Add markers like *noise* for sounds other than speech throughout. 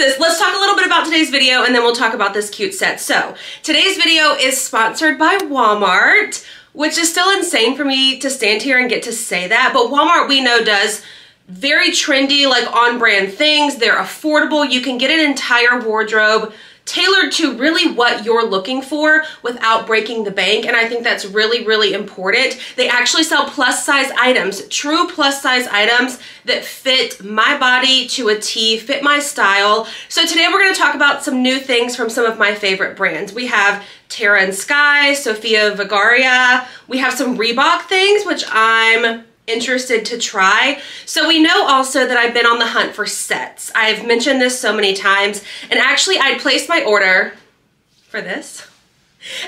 this. Let's talk a little bit about today's video and then we'll talk about this cute set. So today's video is sponsored by Walmart, which is still insane for me to stand here and get to say that. But Walmart we know does very trendy, like on brand things. They're affordable. You can get an entire wardrobe tailored to really what you're looking for without breaking the bank. And I think that's really, really important. They actually sell plus size items, true plus size items that fit my body to a T, fit my style. So today we're gonna talk about some new things from some of my favorite brands. We have Terra and Sky, Sofia Vergara. We have some Reebok things, which I'm interested to try. So we know also that I've been on the hunt for sets. I've mentioned this so many times and actually I placed my order for this.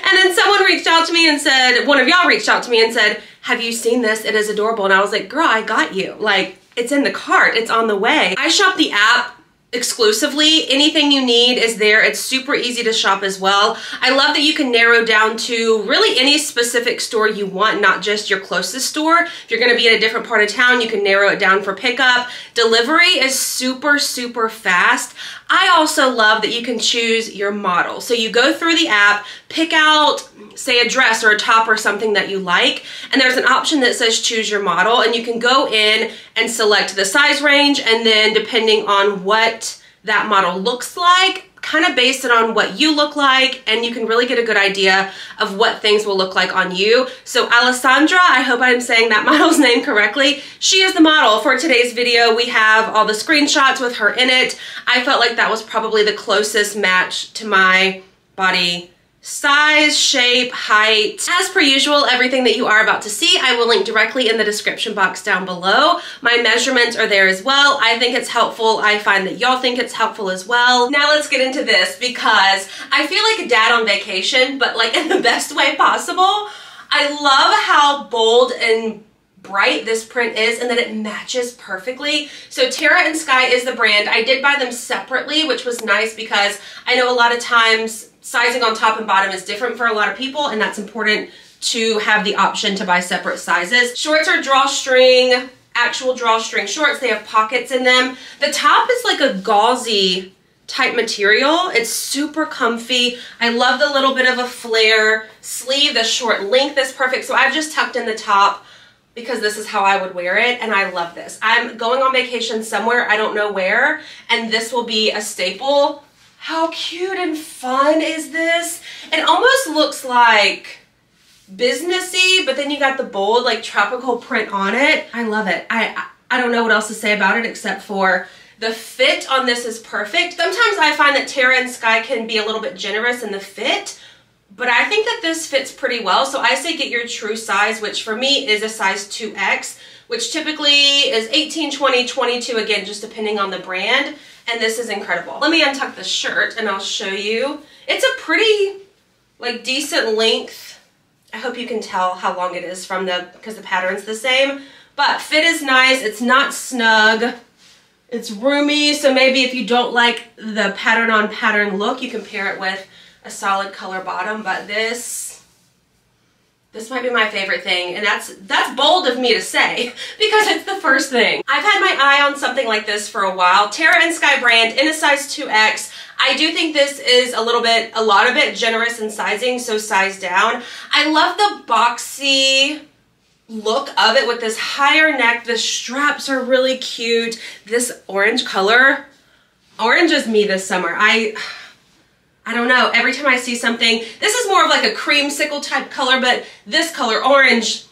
And then someone reached out to me and said, one of y'all reached out to me and said, have you seen this? It is adorable. And I was like, girl, I got you. Like, it's in the cart. It's on the way. I shop the app exclusively. Anything you need is there. It's super easy to shop as well. I love that you can narrow down to really any specific store you want, not just your closest store. If you're gonna be in a different part of town, you can narrow it down for pickup. Delivery is super, super fast. I also love that you can choose your model. So you go through the app, pick out, say a dress or a top or something that you like, and there's an option that says choose your model, and you can go in and select the size range, and then depending on what that model looks like, kind of base it on what you look like and you can really get a good idea of what things will look like on you. So Alessandra, I hope I'm saying that *laughs* model's name correctly. She is the model for today's video. We have all the screenshots with her in it. I felt like that was probably the closest match to my body size, shape, height. As per usual, everything that you are about to see, I will link directly in the description box down below. My measurements are there as well. I think it's helpful. I find that y'all think it's helpful as well. Now let's get into this because I feel like a dad on vacation, but like in the best way possible. I love how bold and bright this print is and that it matches perfectly. So Terra and Sky is the brand. I did buy them separately, which was nice because I know a lot of times sizing on top and bottom is different for a lot of people and that's important to have the option to buy separate sizes. Shorts are drawstring, actual drawstring shorts. They have pockets in them. The top is like a gauzy type material. It's super comfy. I love the little bit of a flare sleeve. The short length is perfect. So I've just tucked in the top because this is how I would wear it and I love this. I'm going on vacation somewhere, I don't know where, and this will be a staple how cute and fun is this? It almost looks like businessy, but then you got the bold like tropical print on it. I love it. I, I don't know what else to say about it except for the fit on this is perfect. Sometimes I find that Terra and Sky can be a little bit generous in the fit, but I think that this fits pretty well. So I say get your true size, which for me is a size 2X, which typically is 18, 20, 22, again, just depending on the brand and this is incredible. Let me untuck the shirt and I'll show you. It's a pretty, like, decent length. I hope you can tell how long it is from the, because the pattern's the same. But fit is nice. It's not snug. It's roomy, so maybe if you don't like the pattern on pattern look, you can pair it with a solid color bottom. But this this might be my favorite thing, and that's that's bold of me to say *laughs* because it's the first thing. I've had my eye on something like this for a while. Terra and Sky brand in a size 2X. I do think this is a little bit, a lot of it generous in sizing, so size down. I love the boxy look of it with this higher neck. The straps are really cute. This orange color, orange is me this summer. I I don't know, every time I see something, this is more of like a creamsicle type color, but this color, orange,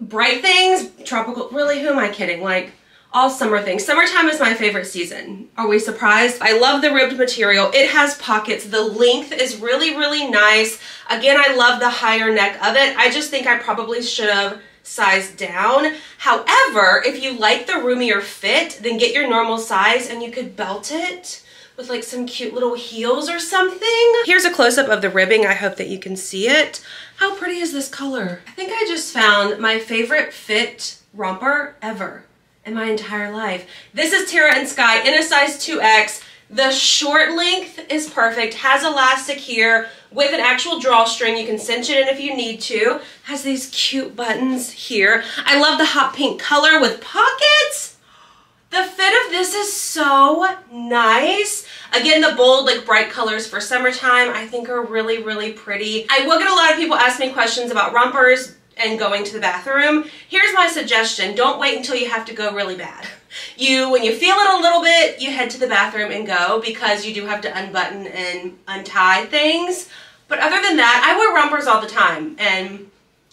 bright things, tropical, really, who am I kidding? Like, all summer things. Summertime is my favorite season. Are we surprised? I love the ribbed material. It has pockets. The length is really, really nice. Again, I love the higher neck of it. I just think I probably should have sized down. However, if you like the roomier fit, then get your normal size and you could belt it with like some cute little heels or something. Here's a close-up of the ribbing. I hope that you can see it. How pretty is this color? I think I just found my favorite fit romper ever in my entire life. This is Terra and Sky in a size 2X. The short length is perfect, has elastic here with an actual drawstring. You can cinch it in if you need to. Has these cute buttons here. I love the hot pink color with pockets. The fit of this is so nice. Again, the bold, like bright colors for summertime, I think are really, really pretty. I will get a lot of people ask me questions about rompers and going to the bathroom. Here's my suggestion. Don't wait until you have to go really bad. You, when you feel it a little bit, you head to the bathroom and go because you do have to unbutton and untie things. But other than that, I wear rompers all the time and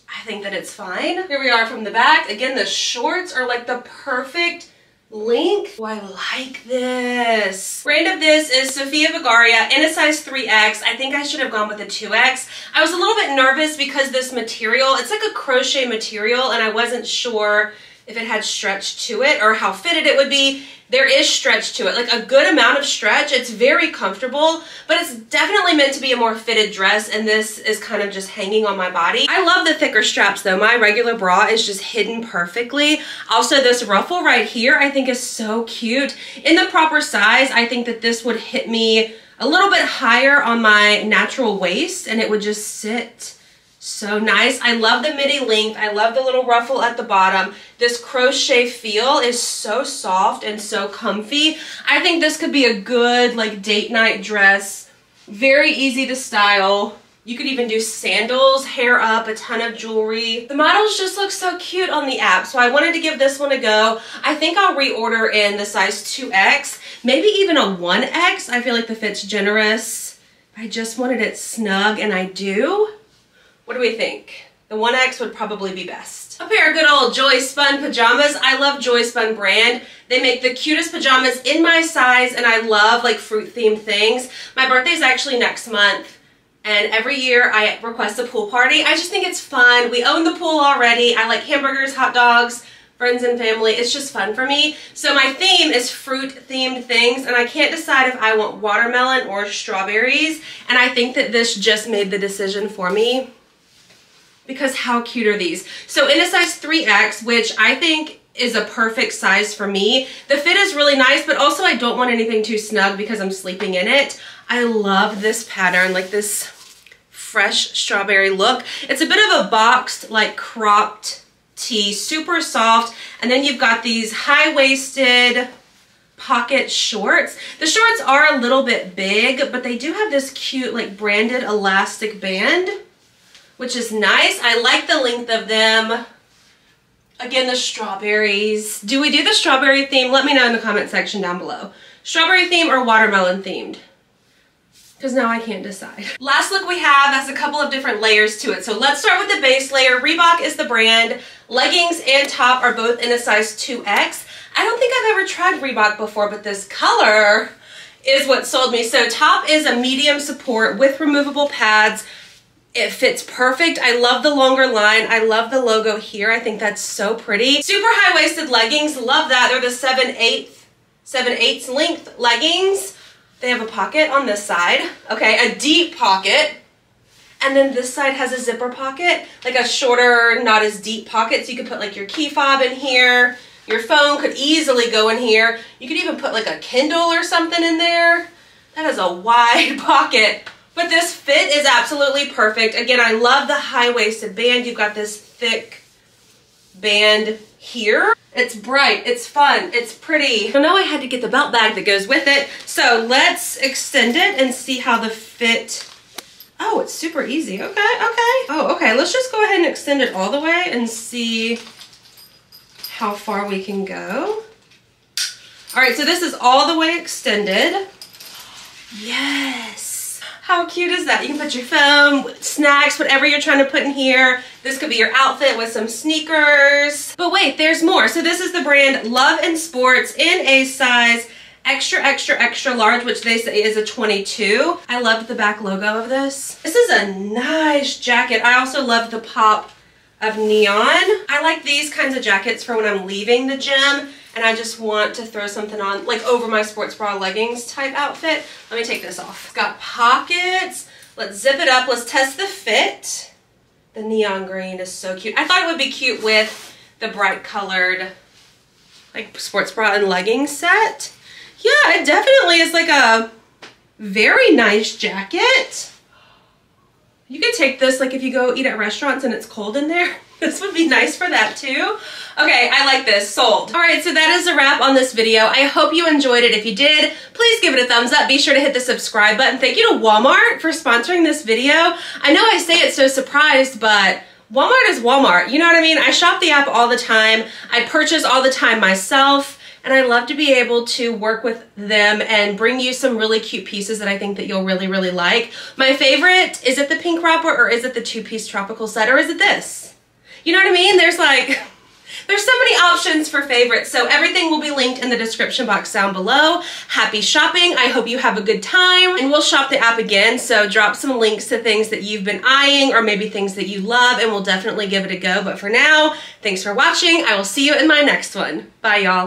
I think that it's fine. Here we are from the back. Again, the shorts are like the perfect length. Oh, I like this. Brand of this is Sofia Vergara in a size 3X. I think I should have gone with a 2X. I was a little bit nervous because this material, it's like a crochet material and I wasn't sure if it had stretch to it or how fitted it would be. There is stretch to it, like a good amount of stretch. It's very comfortable, but it's definitely meant to be a more fitted dress and this is kind of just hanging on my body. I love the thicker straps though. My regular bra is just hidden perfectly. Also this ruffle right here I think is so cute. In the proper size, I think that this would hit me a little bit higher on my natural waist and it would just sit so nice. I love the midi length. I love the little ruffle at the bottom. This crochet feel is so soft and so comfy. I think this could be a good like date night dress. Very easy to style. You could even do sandals, hair up, a ton of jewelry. The models just look so cute on the app, so I wanted to give this one a go. I think I'll reorder in the size 2X, maybe even a 1X. I feel like the fit's generous. I just wanted it snug, and I do. What do we think? The 1X would probably be best. A pair of good old Joyspun pajamas. I love Joyspun brand. They make the cutest pajamas in my size and I love like fruit themed things. My birthday is actually next month and every year I request a pool party. I just think it's fun. We own the pool already. I like hamburgers, hot dogs, friends and family. It's just fun for me. So my theme is fruit themed things and I can't decide if I want watermelon or strawberries and I think that this just made the decision for me because how cute are these? So in a size 3X, which I think is a perfect size for me. The fit is really nice, but also I don't want anything too snug because I'm sleeping in it. I love this pattern, like this fresh strawberry look. It's a bit of a boxed, like cropped tee, super soft. And then you've got these high-waisted pocket shorts. The shorts are a little bit big, but they do have this cute, like branded elastic band which is nice. I like the length of them. Again, the strawberries. Do we do the strawberry theme? Let me know in the comment section down below. Strawberry theme or watermelon themed? Because now I can't decide. Last look we have has a couple of different layers to it. So let's start with the base layer. Reebok is the brand. Leggings and top are both in a size 2X. I don't think I've ever tried Reebok before, but this color is what sold me. So top is a medium support with removable pads. It fits perfect. I love the longer line. I love the logo here. I think that's so pretty. Super high-waisted leggings. Love that. They're the 7 8 7 8 length leggings. They have a pocket on this side. Okay, a deep pocket. And then this side has a zipper pocket, like a shorter, not as deep pocket. So you could put like your key fob in here. Your phone could easily go in here. You could even put like a Kindle or something in there. That is a *laughs* wide pocket. But this fit is absolutely perfect. Again, I love the high-waisted band. You've got this thick band here. It's bright, it's fun, it's pretty. So now I had to get the belt bag that goes with it. So let's extend it and see how the fit, oh, it's super easy. Okay, okay. Oh, okay, let's just go ahead and extend it all the way and see how far we can go. All right, so this is all the way extended. Yes. Cute is that? You can put your phone, snacks, whatever you're trying to put in here. This could be your outfit with some sneakers. But wait, there's more. So this is the brand Love and Sports in a size extra, extra, extra large, which they say is a 22. I love the back logo of this. This is a nice jacket. I also love the pop of neon. I like these kinds of jackets for when I'm leaving the gym and I just want to throw something on like over my sports bra leggings type outfit. Let me take this off. It's got pockets. Let's zip it up. Let's test the fit. The neon green is so cute. I thought it would be cute with the bright colored like sports bra and leggings set. Yeah, it definitely is like a very nice jacket. You could take this like if you go eat at restaurants and it's cold in there. *laughs* This would be nice for that too. Okay, I like this, sold. All right, so that is a wrap on this video. I hope you enjoyed it. If you did, please give it a thumbs up. Be sure to hit the subscribe button. Thank you to Walmart for sponsoring this video. I know I say it so surprised, but Walmart is Walmart. You know what I mean? I shop the app all the time. I purchase all the time myself and I love to be able to work with them and bring you some really cute pieces that I think that you'll really, really like. My favorite, is it the pink wrapper or is it the two-piece tropical set or is it this? You know what I mean? There's like, *laughs* there's so many options for favorites, so everything will be linked in the description box down below. Happy shopping. I hope you have a good time, and we'll shop the app again, so drop some links to things that you've been eyeing or maybe things that you love, and we'll definitely give it a go. But for now, thanks for watching. I will see you in my next one. Bye, y'all.